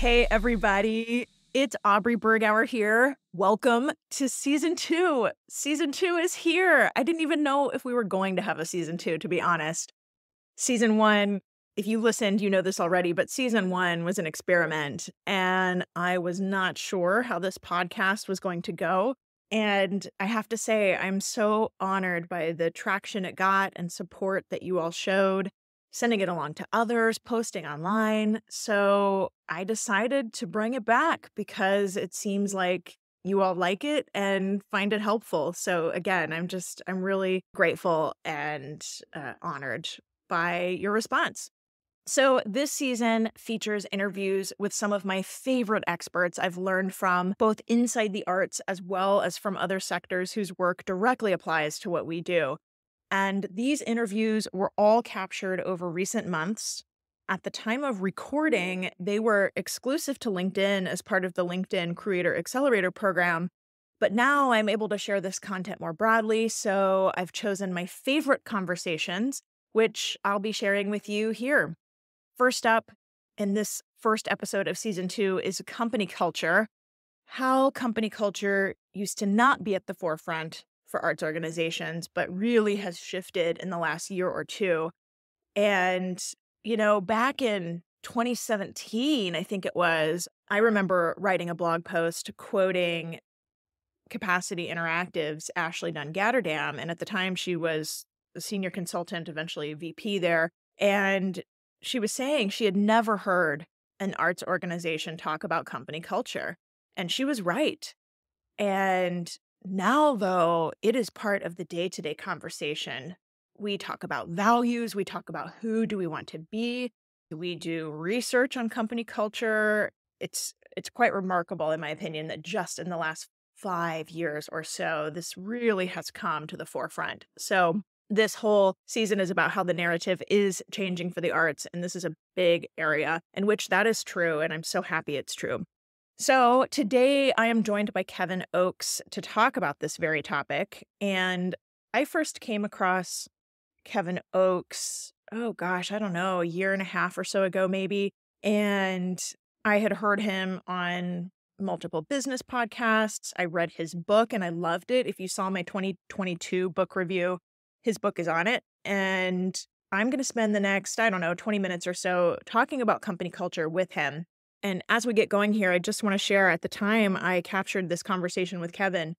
Hey, everybody. It's Aubrey Bergauer here. Welcome to season two. Season two is here. I didn't even know if we were going to have a season two, to be honest. Season one, if you listened, you know this already, but season one was an experiment, and I was not sure how this podcast was going to go. And I have to say, I'm so honored by the traction it got and support that you all showed, sending it along to others, posting online. So I decided to bring it back because it seems like you all like it and find it helpful. So again, I'm just, I'm really grateful and uh, honored by your response. So, this season features interviews with some of my favorite experts I've learned from both inside the arts as well as from other sectors whose work directly applies to what we do. And these interviews were all captured over recent months. At the time of recording, mm. they were exclusive to LinkedIn as part of the LinkedIn Creator Accelerator program. But now I'm able to share this content more broadly. So I've chosen my favorite conversations, which I'll be sharing with you here. First up in this first episode of season two is company culture. How company culture used to not be at the forefront for arts organizations, but really has shifted in the last year or two. And, you know, back in 2017, I think it was, I remember writing a blog post quoting Capacity Interactive's Ashley Dunn Gatterdam. And at the time, she was a senior consultant, eventually VP there. And she was saying she had never heard an arts organization talk about company culture. And she was right. And now, though, it is part of the day to day conversation. We talk about values, we talk about who do we want to be. We do research on company culture. It's it's quite remarkable, in my opinion, that just in the last five years or so, this really has come to the forefront. So this whole season is about how the narrative is changing for the arts. And this is a big area in which that is true. And I'm so happy it's true. So today I am joined by Kevin Oakes to talk about this very topic. And I first came across Kevin Oakes, oh gosh, I don't know, a year and a half or so ago, maybe. And I had heard him on multiple business podcasts. I read his book and I loved it. If you saw my 2022 book review, his book is on it. And I'm going to spend the next, I don't know, 20 minutes or so talking about company culture with him. And as we get going here, I just want to share at the time I captured this conversation with Kevin,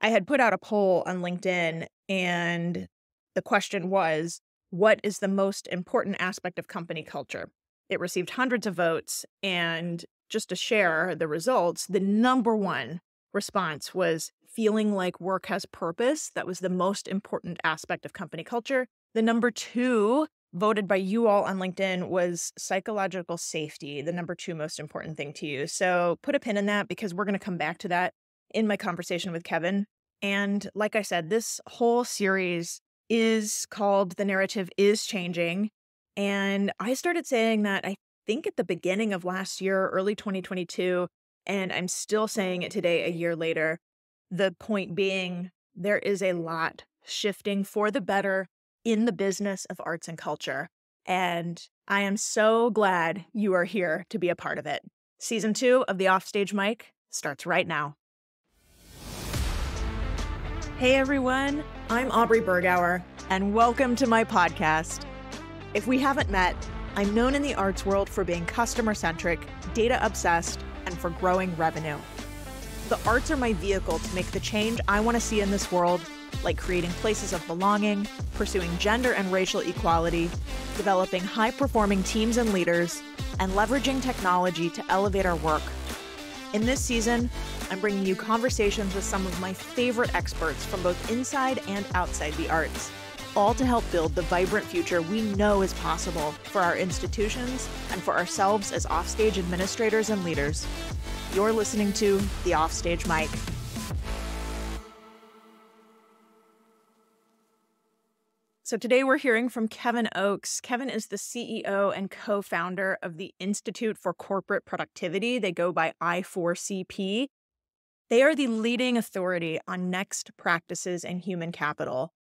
I had put out a poll on LinkedIn, and the question was, What is the most important aspect of company culture? It received hundreds of votes. And just to share the results, the number one response was feeling like work has purpose. That was the most important aspect of company culture. The number two, voted by you all on LinkedIn, was psychological safety, the number two most important thing to you. So put a pin in that because we're going to come back to that in my conversation with Kevin. And like I said, this whole series is called The Narrative is Changing. And I started saying that I think at the beginning of last year, early 2022, and I'm still saying it today, a year later. The point being, there is a lot shifting for the better in the business of arts and culture. And I am so glad you are here to be a part of it. Season two of The Offstage Mic starts right now. Hey everyone, I'm Aubrey Bergauer, and welcome to my podcast. If we haven't met, I'm known in the arts world for being customer centric, data obsessed, and for growing revenue. The arts are my vehicle to make the change I want to see in this world, like creating places of belonging, pursuing gender and racial equality, developing high performing teams and leaders, and leveraging technology to elevate our work. In this season, I'm bringing you conversations with some of my favorite experts from both inside and outside the arts, all to help build the vibrant future we know is possible for our institutions and for ourselves as offstage administrators and leaders. You're listening to The Offstage Mic. So today we're hearing from Kevin Oakes. Kevin is the CEO and co founder of the Institute for Corporate Productivity. They go by I4CP. They are the leading authority on next practices in human capital.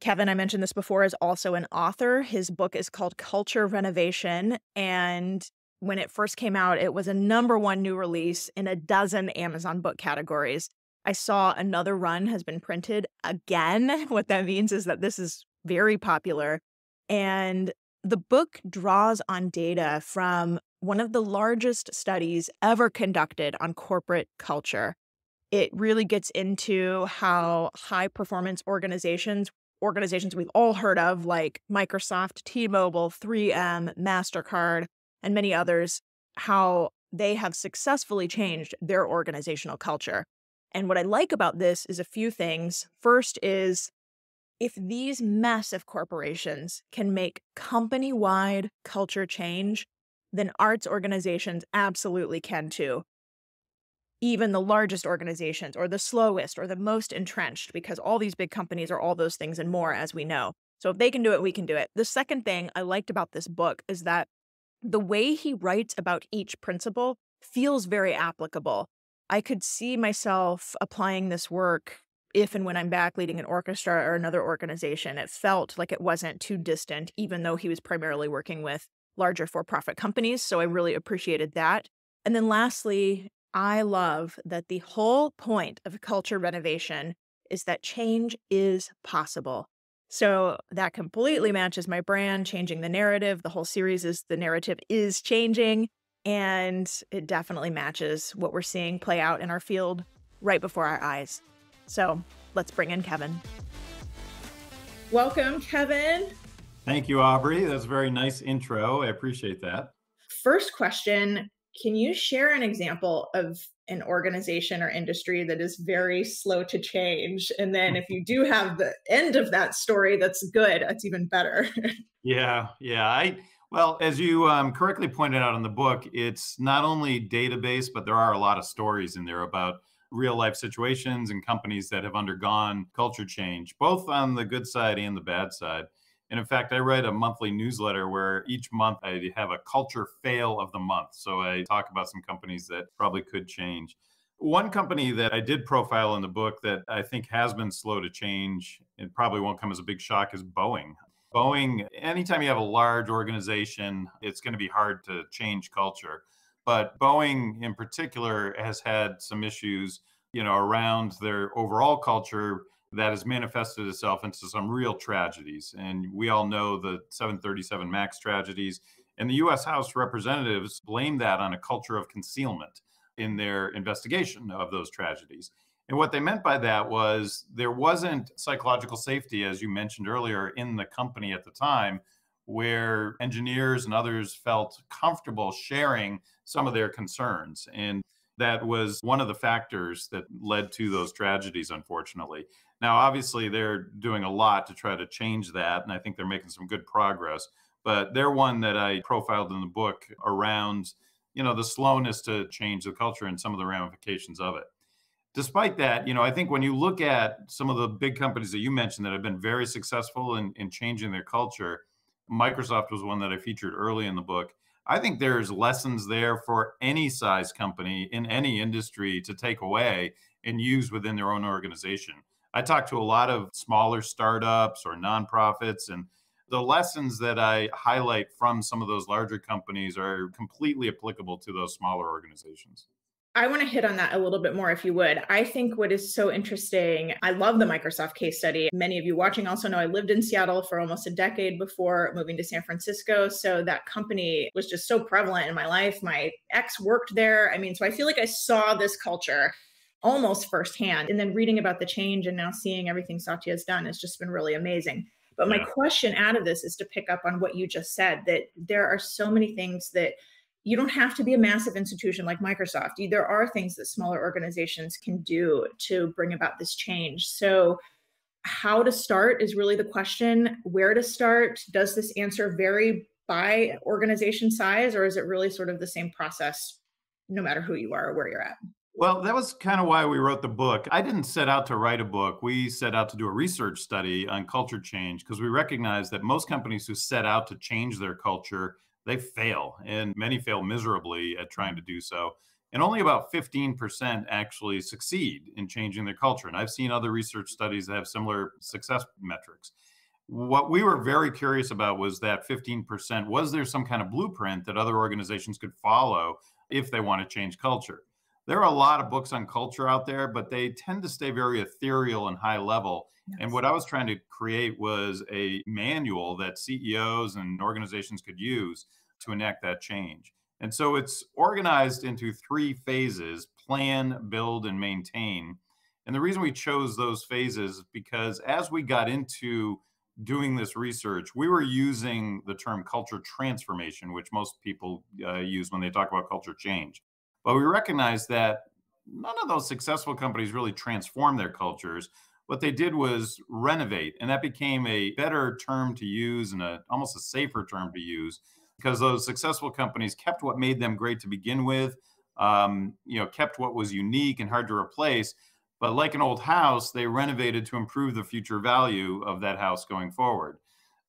Kevin, I mentioned this before, is also an author. His book is called Culture Renovation, and when it first came out, it was a number one new release in a dozen Amazon book categories. I saw another run has been printed again. What that means is that this is very popular. And the book draws on data from one of the largest studies ever conducted on corporate culture. It really gets into how high performance organizations, organizations we've all heard of, like Microsoft, T Mobile, 3M, MasterCard, and many others, how they have successfully changed their organizational culture. And what I like about this is a few things. First is if these massive corporations can make company wide culture change, then arts organizations absolutely can too. Even the largest organizations, or the slowest, or the most entrenched, because all these big companies are all those things and more, as we know. So if they can do it, we can do it. The second thing I liked about this book is that the way he writes about each principle feels very applicable. I could see myself applying this work if and when I'm back leading an orchestra or another organization. It felt like it wasn't too distant, even though he was primarily working with larger for profit companies. So I really appreciated that. And then lastly, I love that the whole point of culture renovation is that change is possible. So that completely matches my brand, changing the narrative. The whole series is the narrative is changing. And it definitely matches what we're seeing play out in our field right before our eyes. So let's bring in Kevin. Welcome, Kevin. Thank you, Aubrey. That's a very nice intro. I appreciate that. First question Can you share an example of an organization or industry that is very slow to change? And then if you do have the end of that story that's good, that's even better. yeah, yeah. I well, as you um, correctly pointed out in the book, it's not only database, but there are a lot of stories in there about real life situations and companies that have undergone culture change, both on the good side and the bad side. And in fact, I write a monthly newsletter where each month I have a culture fail of the month. So I talk about some companies that probably could change. One company that I did profile in the book that I think has been slow to change, and probably won't come as a big shock, is Boeing. Boeing, anytime you have a large organization, it's going to be hard to change culture. But Boeing in particular has had some issues, you know, around their overall culture that has manifested itself into some real tragedies. And we all know the 737 MAX tragedies. And the US House representatives blame that on a culture of concealment in their investigation of those tragedies. And what they meant by that was there wasn't psychological safety, as you mentioned earlier, in the company at the time where engineers and others felt comfortable sharing some of their concerns. And that was one of the factors that led to those tragedies, unfortunately. Now, obviously, they're doing a lot to try to change that, and I think they're making some good progress. But they're one that I profiled in the book around, you know, the slowness to change the culture and some of the ramifications of it. Despite that, you know, I think when you look at some of the big companies that you mentioned that have been very successful in, in changing their culture, Microsoft was one that I featured early in the book. I think there's lessons there for any size company in any industry to take away and use within their own organization. I talk to a lot of smaller startups or nonprofits, and the lessons that I highlight from some of those larger companies are completely applicable to those smaller organizations. I want to hit on that a little bit more if you would. I think what is so interesting, I love the Microsoft case study. Many of you watching also know I lived in Seattle for almost a decade before moving to San Francisco. So that company was just so prevalent in my life. My ex worked there. I mean, so I feel like I saw this culture almost firsthand. And then reading about the change and now seeing everything Satya has done has just been really amazing. But my question out of this is to pick up on what you just said that there are so many things that you don't have to be a massive institution like Microsoft. There are things that smaller organizations can do to bring about this change. So, how to start is really the question. Where to start? Does this answer vary by organization size, or is it really sort of the same process no matter who you are or where you're at? Well, that was kind of why we wrote the book. I didn't set out to write a book. We set out to do a research study on culture change because we recognize that most companies who set out to change their culture they fail, and many fail miserably at trying to do so. And only about 15% actually succeed in changing their culture. And I've seen other research studies that have similar success metrics. what we were very curious about was that 15%. Was there some kind of blueprint that other organizations could follow if they want to change culture? There are a lot of books on culture out there, but they tend to stay very ethereal and high level. Yes. And what I was trying to create was a manual that CEOs and organizations could use to enact that change. And so it's organized into three phases plan, build, and maintain. And the reason we chose those phases is because as we got into doing this research, we were using the term culture transformation, which most people uh, use when they talk about culture change. But we recognize that none of those successful companies really transformed their cultures. What they did was renovate, and that became a better term to use and a, almost a safer term to use because those successful companies kept what made them great to begin with, um, you know, kept what was unique and hard to replace, but like an old house, they renovated to improve the future value of that house going forward.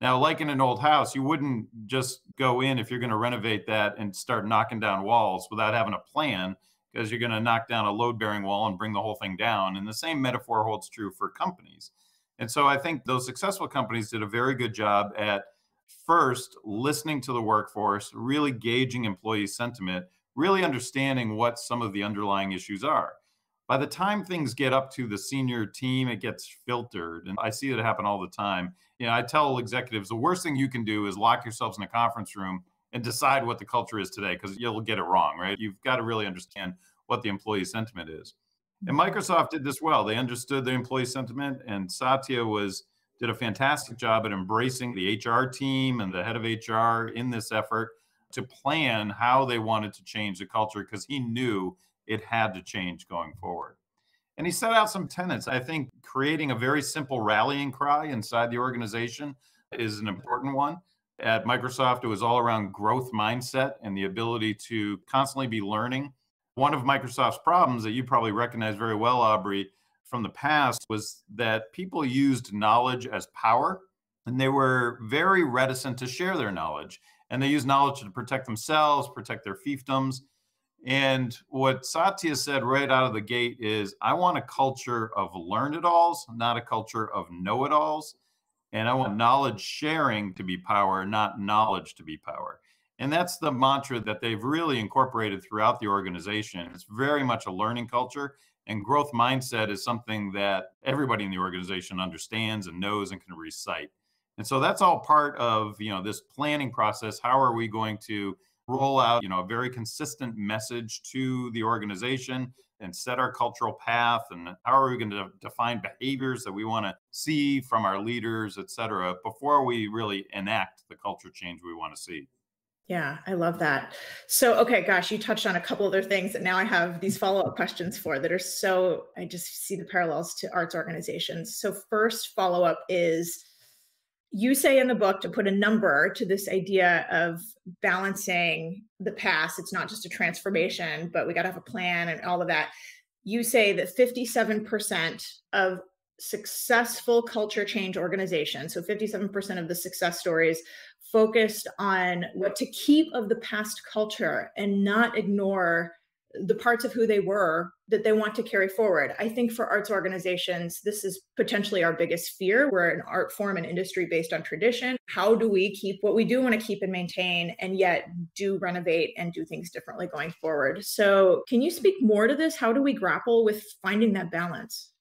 Now, like in an old house, you wouldn't just go in if you're going to renovate that and start knocking down walls without having a plan, because you're going to knock down a load bearing wall and bring the whole thing down. And the same metaphor holds true for companies. And so I think those successful companies did a very good job at first listening to the workforce, really gauging employee sentiment, really understanding what some of the underlying issues are by the time things get up to the senior team, it gets filtered. And I see it happen all the time. You know, I tell executives the worst thing you can do is lock yourselves in a conference room and decide what the culture is today because you'll get it wrong, right? You've got to really understand what the employee sentiment is. And mm-hmm. Microsoft did this well. They understood the employee sentiment, and Satya was did a fantastic job at embracing the HR team and the head of HR in this effort to plan how they wanted to change the culture because he knew it had to change going forward. And he set out some tenets. I think creating a very simple rallying cry inside the organization is an important one. At Microsoft, it was all around growth mindset and the ability to constantly be learning. One of Microsoft's problems that you probably recognize very well, Aubrey, from the past was that people used knowledge as power and they were very reticent to share their knowledge. And they used knowledge to protect themselves, protect their fiefdoms. And what Satya said right out of the gate is I want a culture of learn it alls, not a culture of know it alls. And I want knowledge sharing to be power, not knowledge to be power. And that's the mantra that they've really incorporated throughout the organization. It's very much a learning culture. And growth mindset is something that everybody in the organization understands and knows and can recite. And so that's all part of you know this planning process. How are we going to roll out, you know, a very consistent message to the organization and set our cultural path and how are we going to define behaviors that we want to see from our leaders, et cetera, before we really enact the culture change we want to see. Yeah, I love that. So, okay, gosh, you touched on a couple other things that now I have these follow up questions for that are so, I just see the parallels to arts organizations. So, first follow up is you say in the book to put a number to this idea of balancing the past. It's not just a transformation, but we got to have a plan and all of that. You say that 57% of successful culture change organizations, so 57% of the success stories focused on what to keep of the past culture and not ignore the parts of who they were that they want to carry forward. I think for arts organizations, this is potentially our biggest fear. We're an art form and industry based on tradition. How do we keep what we do want to keep and maintain and yet do renovate and do things differently going forward? So, can you speak more to this? How do we grapple with finding that balance?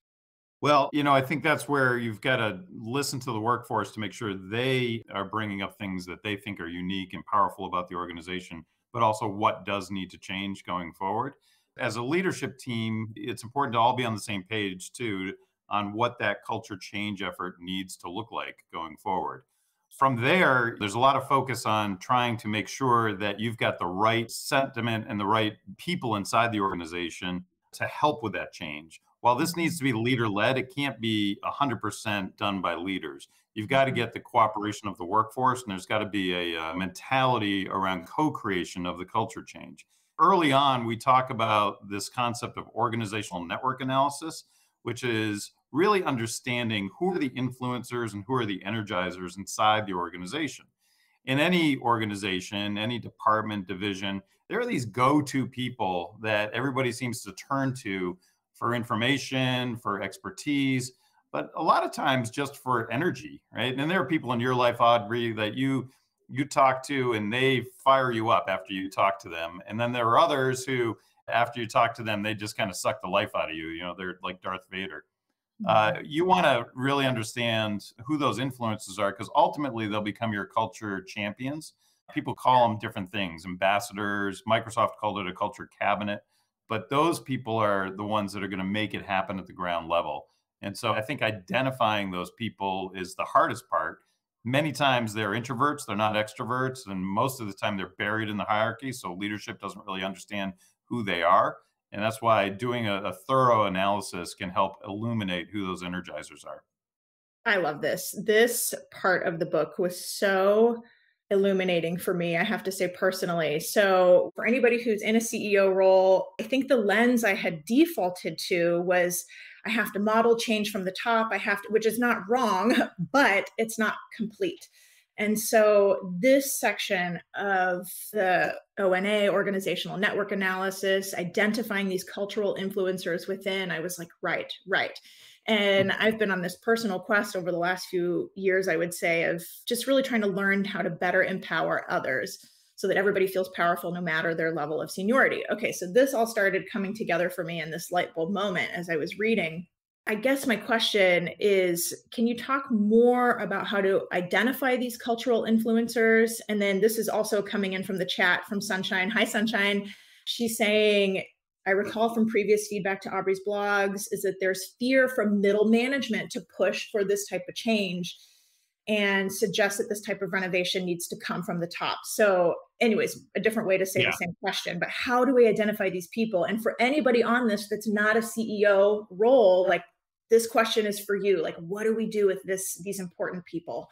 Well, you know, I think that's where you've got to listen to the workforce to make sure they are bringing up things that they think are unique and powerful about the organization but also what does need to change going forward. As a leadership team, it's important to all be on the same page too on what that culture change effort needs to look like going forward. From there, there's a lot of focus on trying to make sure that you've got the right sentiment and the right people inside the organization to help with that change. While this needs to be leader led, it can't be 100% done by leaders you've got to get the cooperation of the workforce, and there's got to be a, a uh, mentality around co creation of the culture change. Early on, we talk about this concept of organizational network analysis, which is really understanding who are the influencers and who are the energizers inside the organization. In any organization, any department, division, there are these go to people that everybody seems to turn to for information, for expertise, but a lot of times just for energy, right? And there are people in your life, Aubrey, that you you talk to and they fire you up after you talk to them. And then there are others who, after you talk to them, they just kind of suck the life out of you. You know, they're like Darth Vader. Uh, mm-hmm. you want to really understand who those influences are because ultimately they'll become your culture champions. People call them different things, ambassadors. Microsoft called it a culture cabinet, but those people are the ones that are going to make it happen at the ground level. And so I think identifying those people is the hardest part. Many times they're introverts, they're not extroverts, and most of the time they're buried in the hierarchy. So leadership doesn't really understand who they are. And that's why doing a, a thorough analysis can help illuminate who those energizers are. I love this. This part of the book was so illuminating for me, I have to say personally. So, for anybody who's in a CEO role, I think the lens I had defaulted to was I have to model change from the top. I have to, which is not wrong, but it's not complete. And so, this section of the ONA, organizational network analysis, identifying these cultural influencers within, I was like, right, right. And I've been on this personal quest over the last few years, I would say, of just really trying to learn how to better empower others so that everybody feels powerful no matter their level of seniority. Okay, so this all started coming together for me in this light bulb moment as I was reading. I guess my question is can you talk more about how to identify these cultural influencers? And then this is also coming in from the chat from Sunshine. Hi, Sunshine. She's saying, I recall from previous feedback to Aubrey's blogs is that there's fear from middle management to push for this type of change and suggest that this type of renovation needs to come from the top. So, anyways, a different way to say yeah. the same question, but how do we identify these people? And for anybody on this that's not a CEO role, like this question is for you. Like, what do we do with this these important people?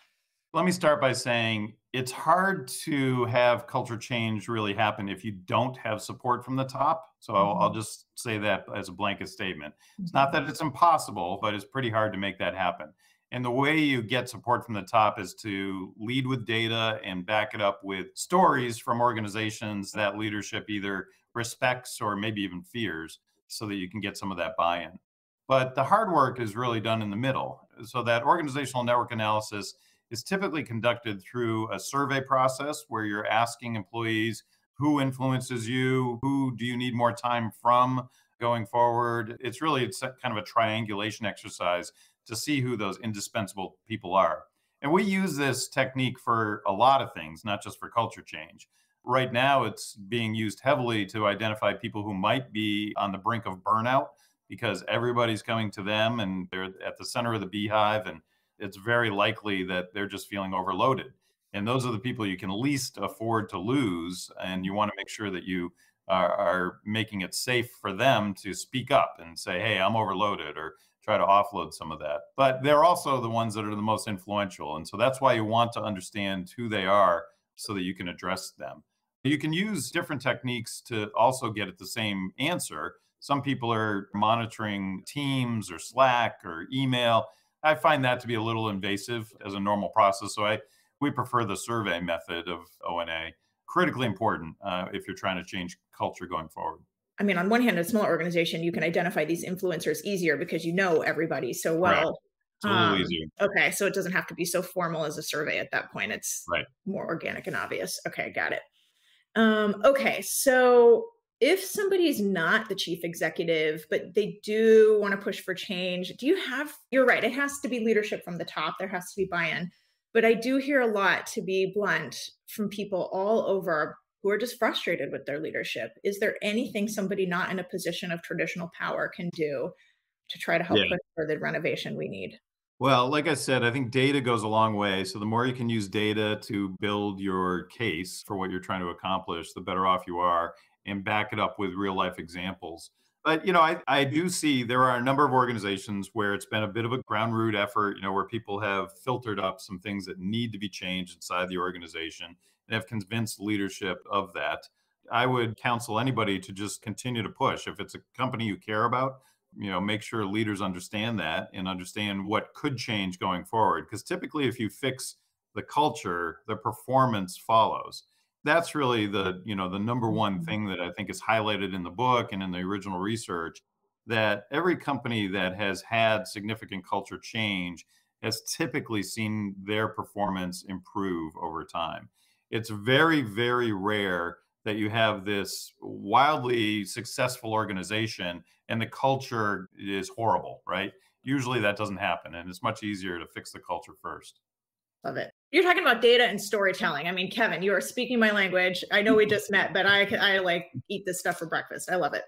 Let me start by saying it's hard to have culture change really happen if you don't have support from the top. So mm-hmm. I'll, I'll, mm-hmm. just say that as a blanket statement. Mm-hmm. It's not that it's impossible, but it's pretty hard to make that happen. And the way you get support from the top is to lead with data and back it up with stories from organizations that leadership either respects or maybe even fears so that you can get some of that buy in. But the hard work is really done in the middle. So that organizational network analysis is typically conducted through a survey process where you're asking employees who influences you, who do you need more time from going forward. It's really it's kind of a triangulation exercise to see who those indispensable people are. And we use this technique for a lot of things, not just for culture change. Right now, it's being used heavily to identify people who might be on the brink of burnout because everybody's coming to them and they're at the center of the beehive and it's very likely that they're just feeling overloaded. And those are the people you can least afford to lose. And you want to make sure that you are, are making it safe for them to speak up and say, hey, I'm overloaded, or try to offload some of that. But they're also the ones that are the most influential. And so that's why you want to understand who they are so that you can address them. You can use different techniques to also get at the same answer. Some people are monitoring Teams or Slack or email. I find that to be a little invasive as a normal process. So I we prefer the survey method of ONA. Critically important uh, if you're trying to change culture going forward. I mean, on one hand, a small organization, you can identify these influencers easier because you know everybody so well. Right. Um, okay, so it doesn't have to be so formal as a survey at that point. It's right. more organic and obvious. Okay, got it. Um, okay, so if somebody's not the chief executive, but they do want to push for change, do you have, you're right, it has to be leadership from the top, there has to be buy in. But I do hear a lot, to be blunt, from people all over who are just frustrated with their leadership. Is there anything somebody not in a position of traditional power can do to try to help yeah. push for the renovation we need? Well, like I said, I think data goes a long way. So the more you can use data to build your case for what you're trying to accomplish, the better off you are and back it up with real life examples. But you know, I, I do see there are a number of organizations where it's been a bit of a ground root effort, you know, where people have filtered up some things that need to be changed inside the organization and have convinced leadership of that. I would counsel anybody to just continue to push. If it's a company you care about, you know, make sure leaders understand that and understand what could change going forward. Because typically, if you fix the culture, the performance follows that's really the you know the number one mm-hmm. thing that I think is highlighted in the book and in the original research that every company that has had significant culture change has typically seen their performance improve over time. It's very, very rare that you have this wildly successful organization and the culture is horrible, right? Usually that doesn't happen, and it's much easier to fix the culture first. Love it. You're talking about data and storytelling. I mean, Kevin, you are speaking my language. I know we just met, but I I like eat this stuff for breakfast. I love it.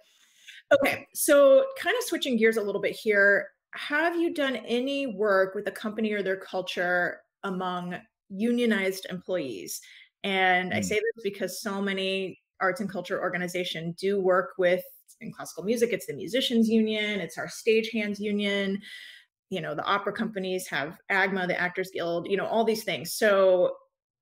Okay, so kind of switching gears a little bit here. Have you done any work with a company or their culture among unionized employees? And mm. I say this because so many arts and culture organizations do work with in classical music, it's the musicians union, it's our stagehands union. You know, the opera companies have AGMA, the Actors Guild, you know, all these things. So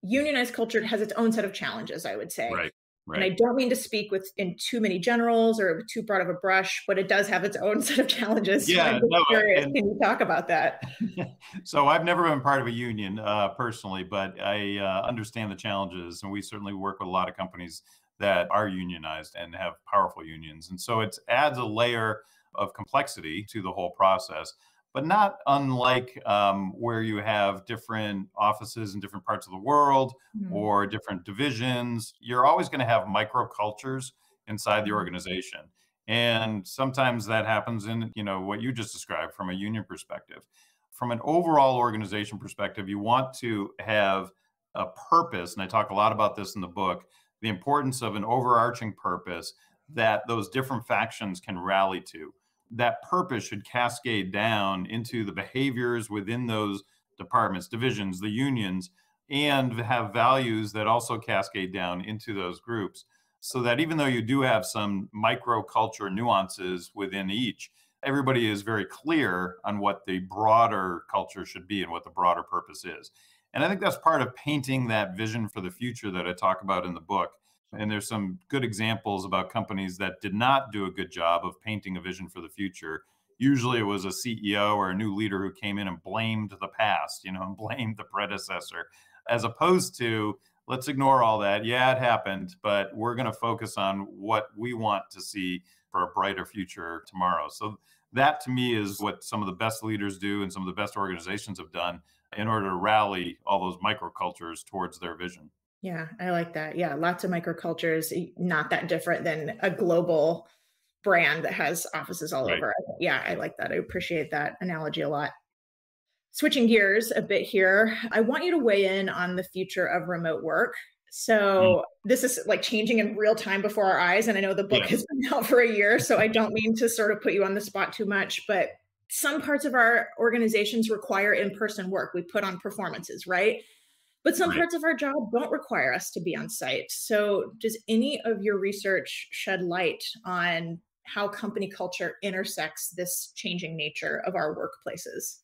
unionized culture has its own set of challenges, I would say. Right. Right. And I don't mean to speak with in too many generals or too broad of a brush, but it does have its own set of challenges. Yeah, no, and, Can you talk about that? so I've never been part of a union uh, personally, but I uh, understand the challenges, and we certainly work with a lot of companies that are unionized and have powerful unions, and so it adds a layer of complexity to the whole process but not unlike um, where you have different offices in different parts of the world mm-hmm. or different divisions. You're always going to have microcultures inside the mm-hmm. organization. And sometimes that happens in, you know, what you just described from a union perspective. From an overall organization perspective, you want to have a purpose, and I talk a lot about this in the book, the importance of an overarching purpose that those different factions can rally to that purpose should cascade down into the behaviors within those departments, divisions, the unions, and have values that also cascade down into those groups. So that even though you do have some microculture nuances within each, everybody is very clear on what the broader culture should be and what the broader purpose is. And I think that's part of painting that vision for the future that I talk about in the book and there's some good examples about companies that did not do a good job of painting a vision for the future. Usually it was a CEO or a new leader who came in and blamed the past, you know, and blamed the predecessor, as opposed to let's ignore all that. Yeah, it happened, but we're going to focus on what we want to see for a brighter future tomorrow. So that to me is what some of the best leaders do and some of the best organizations have done in order to rally all those microcultures towards their vision. Yeah, I like that. Yeah, lots of microcultures, not that different than a global brand that has offices all right. over. Yeah, I like that. I appreciate that analogy a lot. Switching gears a bit here, I want you to weigh in on the future of remote work. So mm. this is like changing in real time before our eyes. And I know the book yeah. has been out for a year, so I don't mean to sort of put you on the spot too much, but some parts of our organizations require in-person work. We put on performances, right? But some right. parts of our job don't require us to be on site. So, does any of your research shed light on how company culture intersects this changing nature of our workplaces?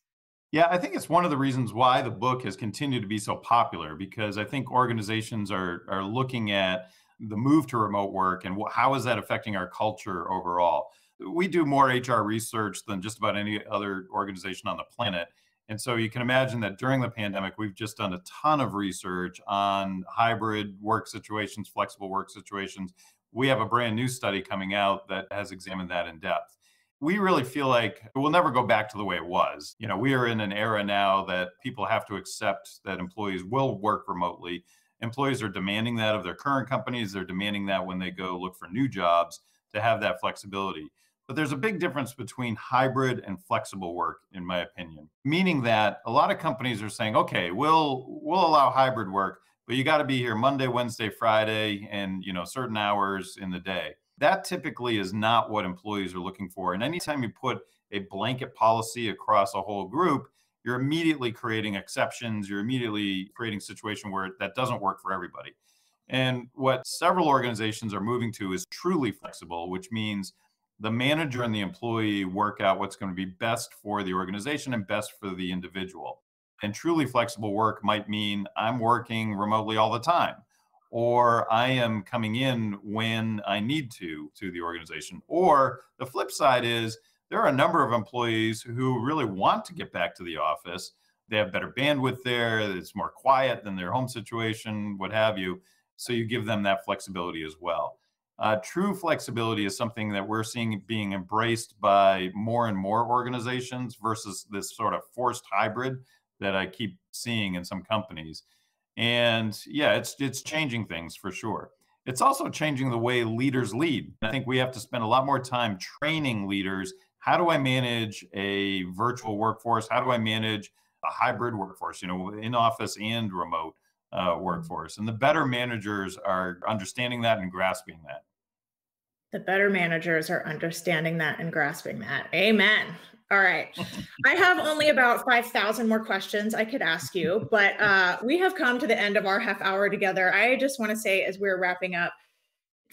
Yeah, I think it's one of the reasons why the book has continued to be so popular because I think organizations are are looking at the move to remote work and how is that affecting our culture overall. We do more HR research than just about any other organization on the planet. And so you can imagine that during the pandemic, we've just done a ton of research on hybrid work situations, flexible work situations. We have a brand new study coming out that has examined that in depth. We really feel like we'll never go back to the way it was. You know, we are in an era now that people have to accept that employees will work remotely. Employees are demanding that of their current companies, they're demanding that when they go look for new jobs to have that flexibility. But there's a big difference between hybrid and flexible work, in my opinion. Meaning that a lot of companies are saying, okay, we'll we'll allow hybrid work, but you got to be here Monday, Wednesday, Friday, and you know certain hours in the day. That typically is not what employees are looking for. And anytime you put a blanket policy across a whole group, you're immediately creating exceptions. You're immediately creating a situation where that doesn't work for everybody. And what several organizations are moving to is truly flexible, which means the manager and the employee work out what's going to be best for the organization and best for the individual. And truly flexible work might mean I'm working remotely all the time, or I am coming in when I need to to the organization. Or the flip side is there are a number of employees who really want to get back to the office. They have better bandwidth there, it's more quiet than their home situation, what have you. So you give them that flexibility as well. Uh, true flexibility is something that we're seeing being embraced by more and more organizations versus this sort of forced hybrid that I keep seeing in some companies. And yeah, it's it's changing things for sure. It's also changing the way leaders lead. I think we have to spend a lot more time training leaders. How do I manage a virtual workforce? How do I manage a hybrid workforce, you know, in office and remote uh, workforce? And the better managers are understanding that and grasping that. The better managers are understanding that and grasping that. Amen. All right. I have only about 5,000 more questions I could ask you, but uh, we have come to the end of our half hour together. I just want to say, as we're wrapping up,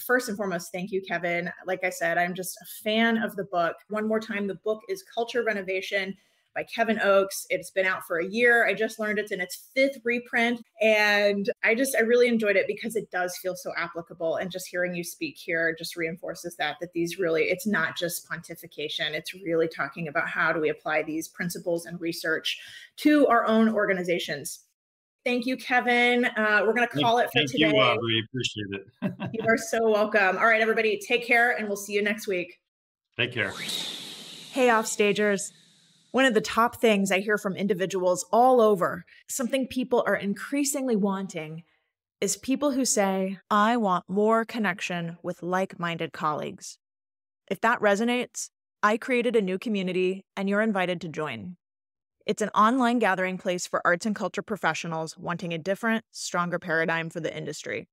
first and foremost, thank you, Kevin. Like I said, I'm just a fan of the book. One more time, the book is Culture Renovation by Kevin Oakes. It's been out for a year. I just learned it's in its fifth reprint. And I just, I really enjoyed it because it does feel so applicable. And just hearing you speak here just reinforces that, that these really, it's not just pontification. It's really talking about how do we apply these principles and research to our own organizations. Thank you, Kevin. Uh, we're going to call it for Thank today. you, Aubrey. Appreciate it. you are so welcome. All right, everybody, take care and we'll see you next week. Take care. Hey, offstagers. One of the top things I hear from individuals all over, something people are increasingly wanting, is people who say, I want more connection with like minded colleagues. If that resonates, I created a new community and you're invited to join. It's an online gathering place for arts and culture professionals wanting a different, stronger paradigm for the industry.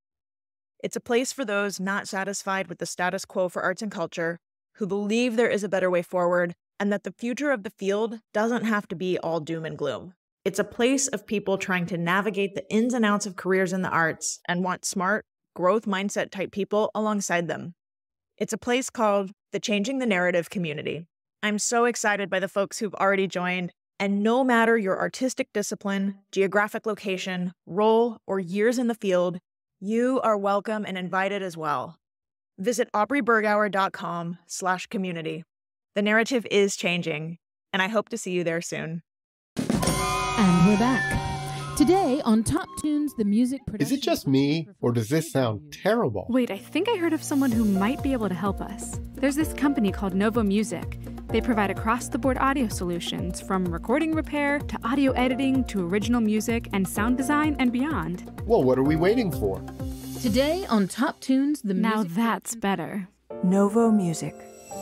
It's a place for those not satisfied with the status quo for arts and culture, who believe there is a better way forward, and that the future of the field doesn't have to be all doom and gloom. It's a place of people trying to navigate the ins and outs of careers in the arts and want smart, growth mindset type people alongside them. It's a place called the Changing the Narrative Community. I'm so excited by the folks who've already joined, and no matter your artistic discipline, geographic location, role, or years in the field, you are welcome and invited as well. Visit aubreybergauer.com slash community the narrative is changing, and I hope to see you there soon. And we're back. Today on Top Tunes, the music Is it just me, or does this sound terrible? Wait, I think I heard of someone who might be able to help us. There's this company called Novo Music. They provide across the board audio solutions from recording repair to audio editing to original music and sound design and beyond. Well, what are we waiting for? Today on Top Tunes, the Now music Now that's better. Novo Music,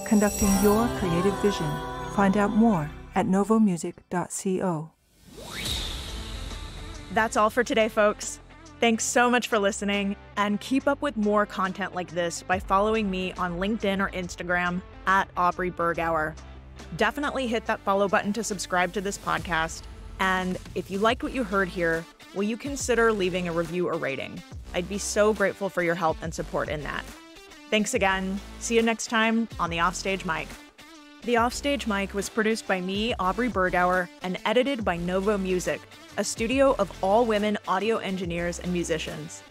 conducting your creative vision. Find out more at novomusic.co. That's all for today, folks. Thanks so much for listening, and keep up with more content like this by following me on LinkedIn or Instagram at Aubrey Bergauer. Definitely hit that follow button to subscribe to this podcast. And if you liked what you heard here, will you consider leaving a review or rating? I'd be so grateful for your help and support in that. Thanks again. See you next time on the Offstage Mic. The Offstage Mic was produced by me, Aubrey Bergauer, and edited by Novo Music, a studio of all women audio engineers and musicians.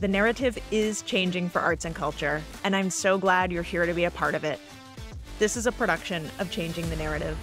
The narrative is changing for arts and culture, and I'm so glad you're here to be a part of it. This is a production of Changing the Narrative.